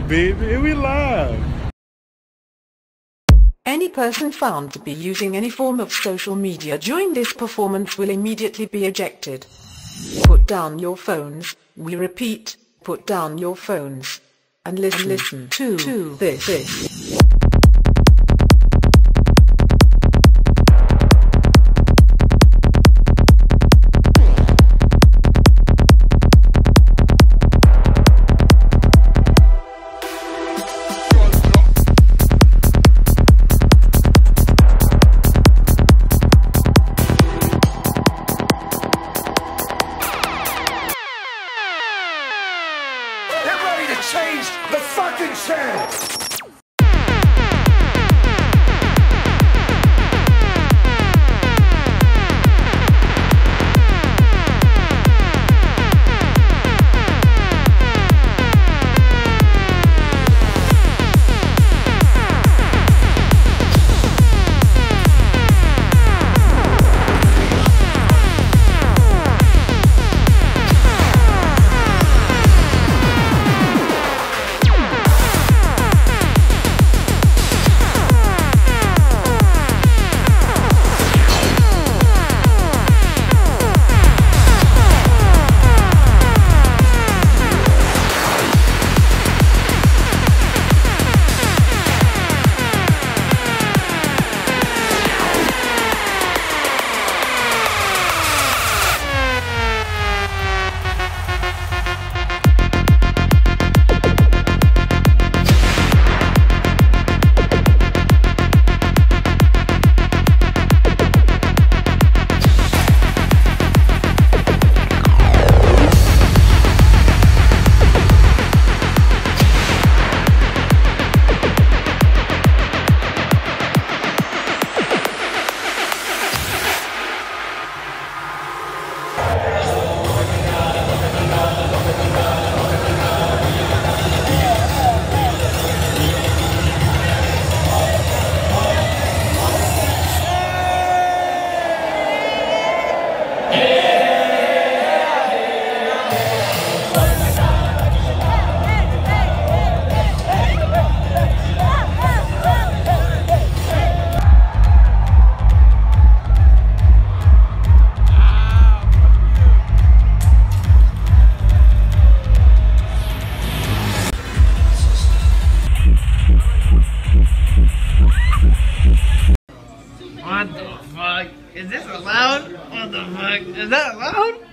baby. We live. Any person found to be using any form of social media during this performance will immediately be ejected. Put down your phones, we repeat, put down your phones, and listen, listen to, to this. this. The fucking channel! What the fuck? Is this allowed? What the fuck? Is that allowed?